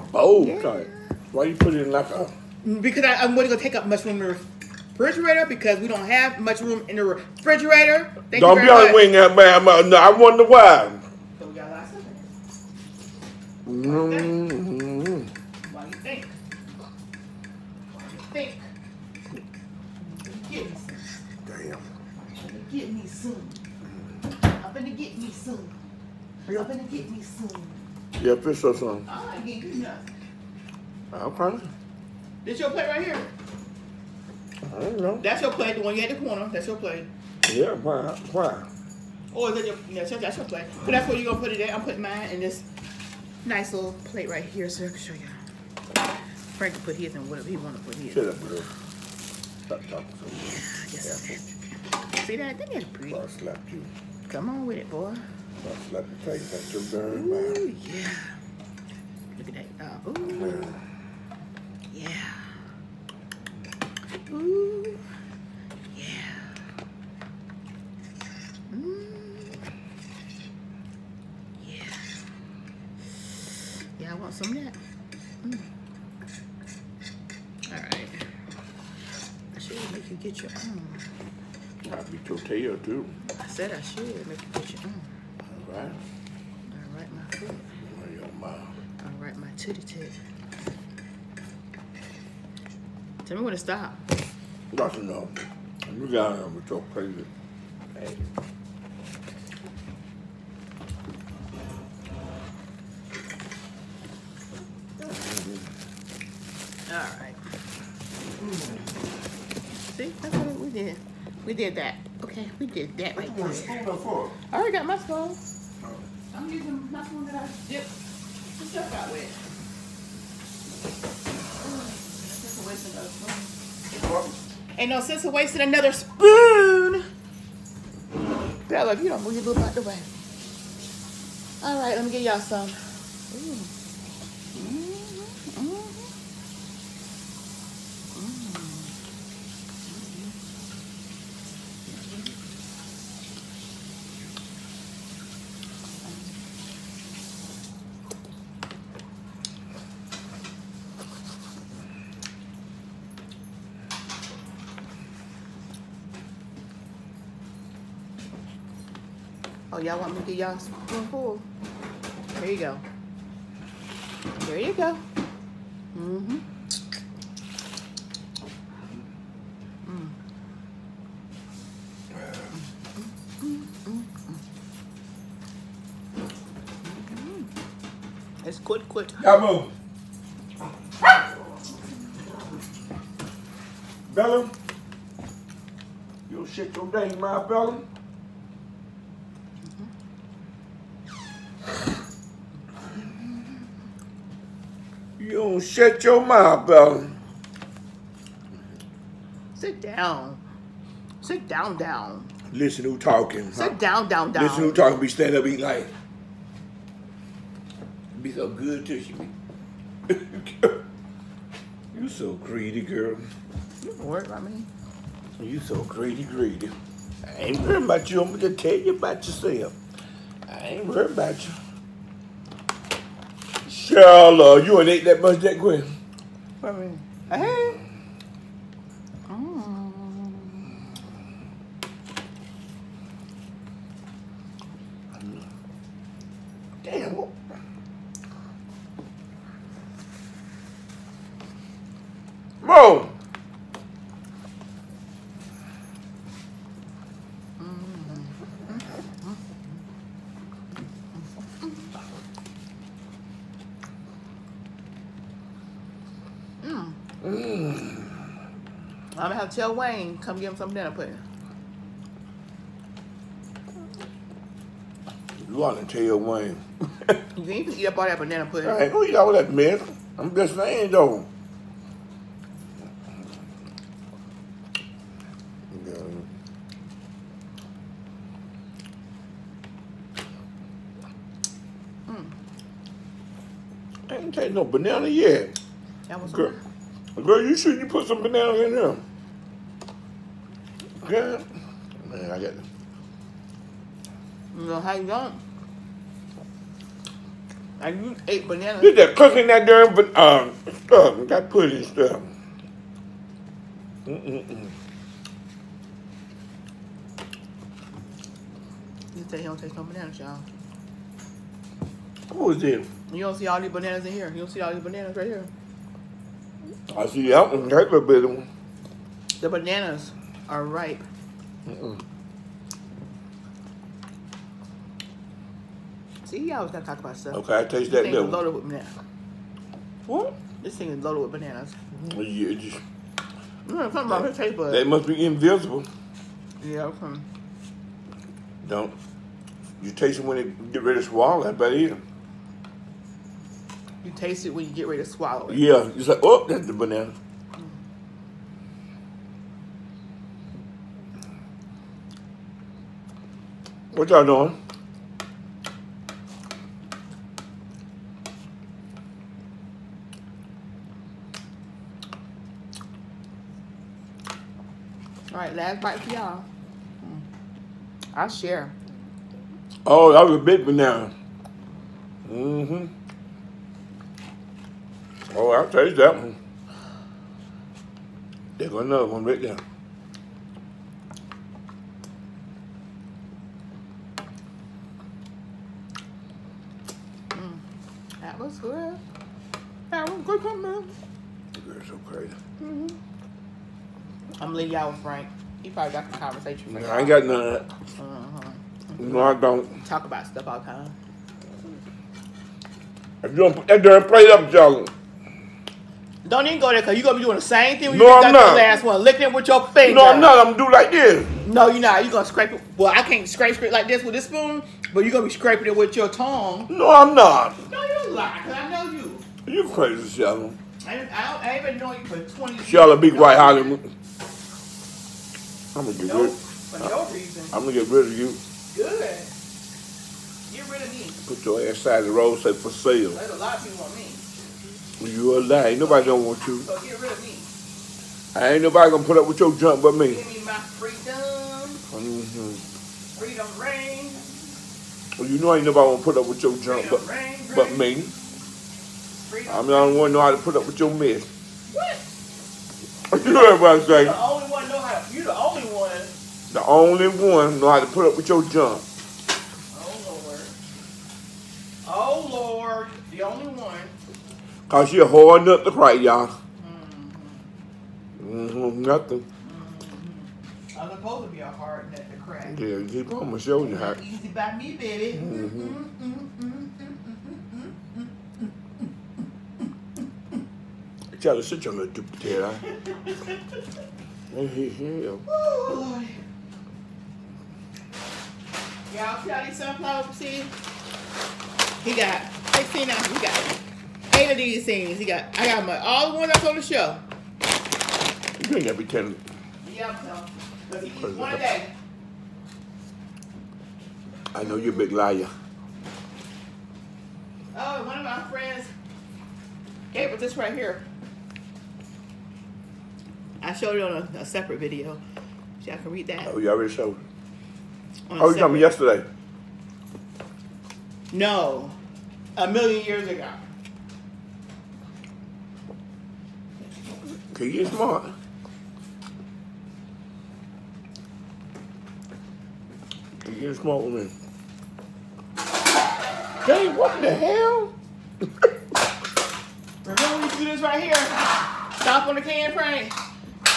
that big old a bowl type. Why you put it in like a Because I, I'm going to go take up much room in the refrigerator because we don't have much room in the refrigerator. Thank Don't you be on much. wing that man. man. No, I wonder why. So we got lots of it. Mm-hmm. What you think? What you think? Get me some. Damn. Get me some. I'm gonna get me some. I'm gonna get me some. Yeah, fish or something. I ain't nothing. Okay. This your plate right here. I don't know. That's your plate, the one you had the corner. That's your plate. Yeah, why? Why? Or is that your, yeah, that's your plate. But that's where you gonna put it at. I'm putting mine in this nice little plate right here so I can show you. Frank can put his in whatever he wanna put his. Shut up, bro. Stop talking so much. Yes. See that? That is pretty. I'll slap you. Come on with it, boy. I'll slap your face at your darn mouth. Ooh, yeah. Look at that. Uh, ooh, Yeah. yeah. Ooh, yeah. Mm. Yeah. Yeah, I want some of that. Mm. All right. I should make you get your own. I'll beat your tail, too. I said I should make you get your own. All right. All right, my foot. Where your mouth? All right, my titty tit. Tell me when to stop. That's enough. You got him with your crazy. Hey. All right. See, that's what we did. We did that. Okay, we did that right there. I already got my spoon. I'm using my spoon that I dipped the stuff out with. Ooh, that's just a waste of another spoon. Ain't no sense of wasting another spoon. Bella, if you don't move your little out the way. All right, let me get y'all some. Ooh. Mhm, mhm. Oh, y'all want me to get y'all spoonful? There you go. There you go. Mm-hmm. Mm. It's good, good. Y'all move. Bella, you'll shut your dang mouth, Bella. Shut your mouth, Bella. Sit down. Sit down, down. Listen who talking. huh? Sit down, down, down. Listen who talking, be stand up, be like, be so good to you. you so greedy, girl. You don't worry about me. You so greedy, greedy. I ain't worried about you. I'm gonna tell you about yourself. I ain't worried about you. Sheila, you ain't ate that much that quick. What I mean? Hey. Mm. Damn. what- Mo. I'm gonna have to tell Wayne come get him some dinner pudding. You want to tell Wayne. You ain't gonna eat up all that banana pudding. I ain't gonna eat all that mess. I'm just saying though. I ain't taking no banana yet. That was Girl, girl, you should you put some bananas in there. Okay? Man, I got You know how you don't? And you ate bananas. You just cooking that darn but um stuff, that pudding stuff. Mm-mm-mm. You say he don't taste no bananas, y'all. What was it? You don't see all these bananas in here. You don't see all these bananas right here. I see that one, that little bit of one. The bananas are ripe. Mm-mm. See, you always gotta talk about stuff. Okay, I taste This that thing little loaded with bananas. What? This thing is loaded with bananas. Yeah, it just, Mm, something about his taste buds. they must be invisible. Yeah, okay. Don't you taste it when it get ready to swallow? I bet it. You taste it when you get ready to swallow it. Yeah, it's like oh, that's the banana. What y'all doing? All right, last bite for y'all. Mm. I'll share. Oh, that was a big banana. Mm-hmm. Oh, I'll taste that one. There's another one right there. That was good. That was good, man. You're so crazy. I'm gonna leave y'all with Frank. He probably got the conversation. for I ain't got none of that. Uh-huh. No, I don't. Talk about stuff all the time. If you don't put that darn plate up, y'all. Don't even go there because you're gonna be doing the same thing when No, you I'm got not. the last one, licking it with your finger. No, I'm not. I'm gonna do like this. No, you're not. You're gonna scrape it. Well, I can't scrape scrape like this with this spoon, but you're gonna be scraping it with your tongue. No, I'm not. No, you lie, cause I know you. You crazy, Shallow. I, I, I ain't been knowing you for 20 years. Shallow, big No, white Hollywood. I'm gonna get No, rid. for no reason. I'm gonna get rid of you. Good. Get rid of me. Put your ass side of the road, say for sale. There's a lot of people want me. You a lie. Ain't nobody don't want you. So get rid of me. I ain't nobody gonna put up with your junk but me. Give me my freedom. hmm Freedom reign. Well, you know ain't nobody gonna put up with your junk but, but me. I'm the only one know how to put up with your mess. What? You know what I'm You're saying? the only one know how to. You're the only one. The only one know how to put up with your junk. Oh Lord. Oh Lord. The only one. Cause a hard nut to cry, y'all. Mm-hmm, nothing. I'm supposed to be a hard nut to crack. Yeah, keep on my shoulder high. Easy by me, baby. Mm-hmm. Mm-hmm. Mm-hmm. Tell her, sit your little stupid head out. Hey, hey, hey. Oh, Lord. Y'all see these sunflower seeds? He got 16 ounces. He got eight of these things. He got, I got them all the ones that's on the show. You ain't be telling. Yeah, so, because he eats one a day. I know you're a big liar. Oh, one of my friends gave us this right here. I showed it on a, a separate video. Y'all can read that. Oh, you already showed. on Oh, you told me yesterday. No, a million years ago. Okay, you get smart. You get smart with me. Dang, what the hell? Remember we used to do this right here? Stop on the can Frank.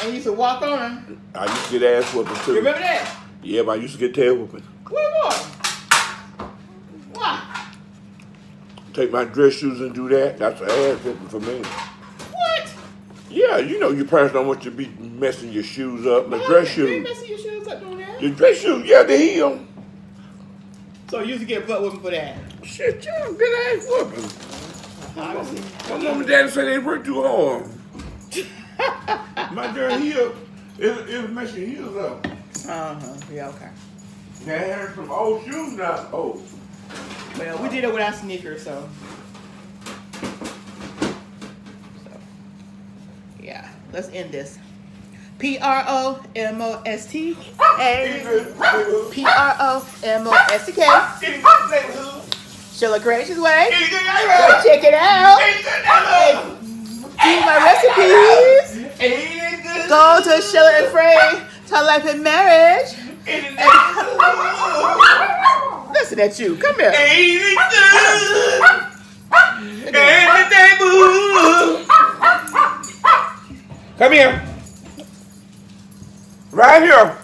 And you used to walk on them. I used to get ass whooping You too. remember that? Yeah, but I used to get tail whooping. What more? Why? Take my dress shoes and do that. That's an ass whooping for me. What? Yeah, you know your parents don't want you to be messing your shoes up. My Why dress You shoes. messing your shoes up doing that. The dress shoes, yeah, the heel. So you used to get butt whipping for that. Shit, you know, good ass whooping. My mom and daddy say they work too hard. My darn heel, it, it was messing heels up. Uh-huh. Yeah, okay. They had some old shoes now. Oh, Well, we did it without sneakers, so. So, yeah. Let's end this. P R O M O S T A P R O M O S T K. Sheila Gracious Way. Check it out. And do my recipes. Go to Sheila and Frey. To life and marriage. Listen at you. Come here. Right here.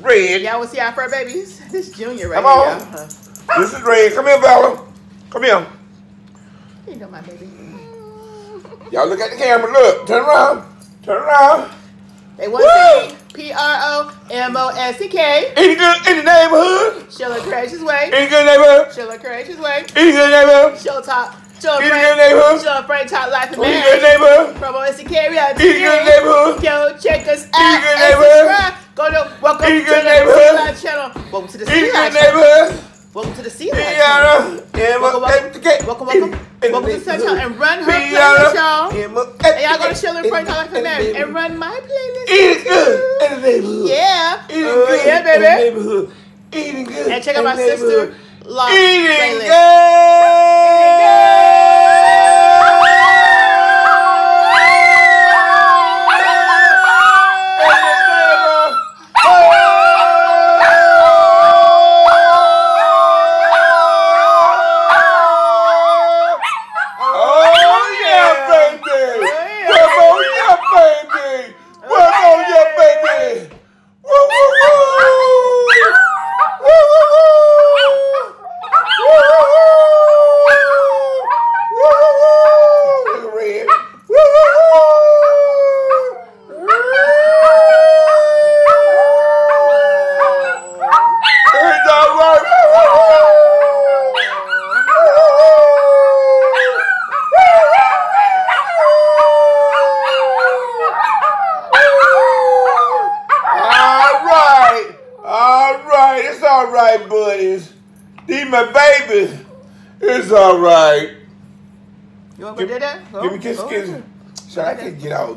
Red. Y'all to see our fur babies? This Junior right Come on. here. y'all. This is Red. Come here, Bella. Come here. You know my baby. Y'all look at the camera. Look. Turn around. Turn around. They want to P R O M O S E K. Any good in the neighborhood? Sheila Gracious Way. Any good neighborhood? Sheila Gracious Way. Any good neighborhood? Sheila Talk. Sheila Any Frey. good neighborhood? Talk Life and Any good neighborhood? From OSC Carrier. Any good neighborhood? Go check us out good neighborhood? Go to welcome to good the neighborhood? Sea channel. Welcome to the Sea good channel. neighborhood? Welcome to the Sea Life channel. Welcome, welcome, welcome, welcome, welcome to Sunshine and run her playlist, y'all. And y'all go to and Frank Talk Life and Marriage and run my playlist. Eating good in the neighborhood. Yeah. Oh, good yeah, baby. the neighborhood. Eating good. And check out my sister Law Eating playlist. Oh yeah, baby! Yeah. Come on, yeah, baby! Come on, yeah, baby! Woo, woo, woo! Woo, woo, woo! Woo, woo, woo! Look at Red. Woo, woo, woo! It's all right. All right, all right, it's all right, buddies. These my babies. It's all right. You want to do that? Give me kiss, Go kiss. ahead. So I can get out.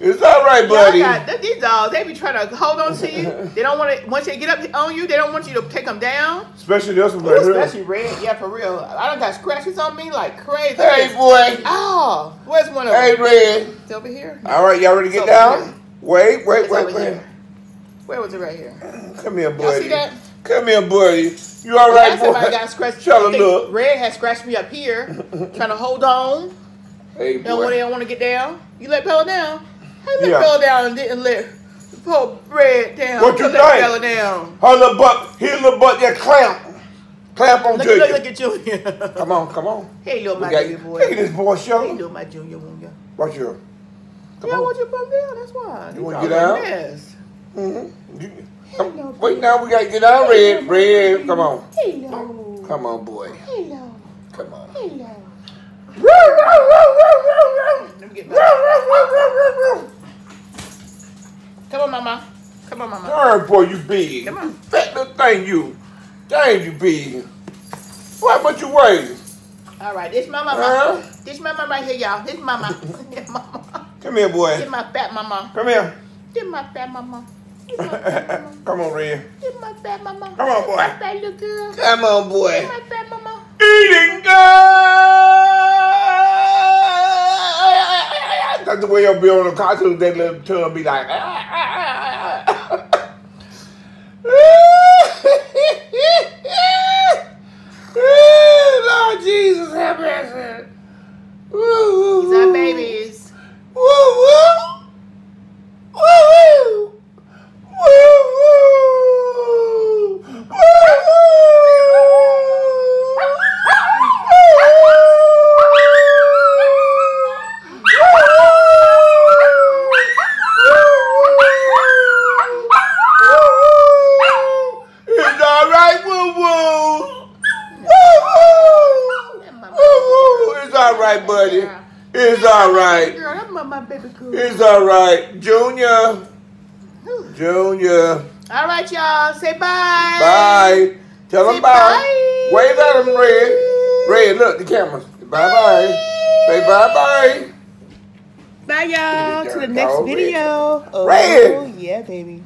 It's all right, buddy. got these dogs. They be trying to hold on to you. They don't want to. Once they get up on you, they don't want you to take them down. Especially this one Ooh, right here. especially red. Yeah, for real. I don't got scratches on me like crazy. Hey, boy. Oh, where's one of Hey, them? Red. It's over here. All right, y'all ready to get It's down? here. Wait, wait, It's wait, wait. here. Where was it right here? Come here, Y'all buddy. see that? Come here, buddy. You all right, time I got scratched. Shut I look. Red had scratched me up here, trying to hold on. Hey, You know when they boy. don't want to get down. You let Bella down. Let Yeah. Bella down and didn't let poor Red down. What you think? Bella down. Her little butt, his little butt, that clamp. Clamp on Look, to look, you. look at Junior. Come on, come on. hey, little my got- baby boy. Look at this boy, Hey, show. little my Junior Junior. Watch your. Come Yeah, I want you to put down. That's why. You wanna get all out? Yes. Mm-hmm. You- Hello, wait now, we gotta get out, Red. Red, come on. Hello. Come on, boy. Hello. Come on. Hello. Come Let me get back. Come on, mama. Come on, mama. on, boy, you big. Come on. Fat little thing, you. Dang, you big. What much you weigh? All right, this mama. Huh? This mama right here, y'all. This mama. This mama. Come here, This boy. my fat mama. Come here. This my fat mama. This my fat mama. Come on, Red. This my fat mama. Come on, boy. Fat little girl. Come on, boy. my fat mama. Eating good. That's the way you'll be on the cartoon. That little tongue be like. Ah, ah, ah, Lord Jesus, have mercy. Right, buddy. It's all right. Girl, that's my, my baby girl. It's all right. Junior. Junior. All right, y'all. Say bye. Bye. Tell Say them bye. bye. Wave at them, Red. Red, look, the cameras. Bye bye. Say bye bye. Bye, y'all. Look To the next dog, video. Oh, Red. yeah, baby.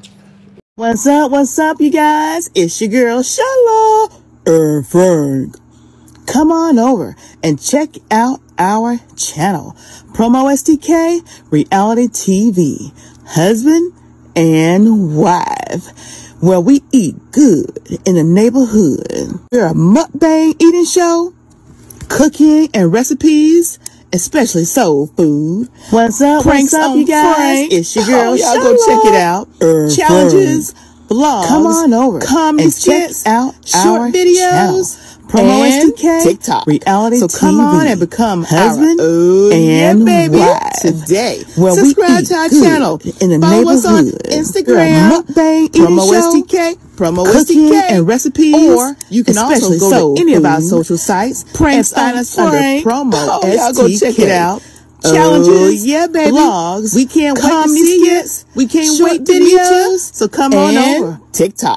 What's up? What's up, you guys? It's your girl, Sheila. and Frank. Come on over and check out our channel, Promo STK Reality TV, husband and wife, where we eat good in the neighborhood. We're a mukbang eating show, cooking and recipes, especially soul food. What's up? Pranks what's up, you guys? Frank. It's your girl, Oh, y'all go check it out. Challenges, vlogs. Come on over comments, and check out short our videos, channel, promo and STK, TikTok, reality So TV. come on and become husband our- oh, and yeah, baby, wife today, Where Subscribe we to our channel. in the Follow us on. Instagram, mukbang Promo show, STK, Promo STK, and recipes, or you can also go soul to any of our social sites pranks and find us under Frank. Promo Oh, y'all go check it out. Oh, Challenges, yeah, baby. vlogs, We can't wait to comedy see skits, We can't short wait to meet you. videos, So come on over. TikTok.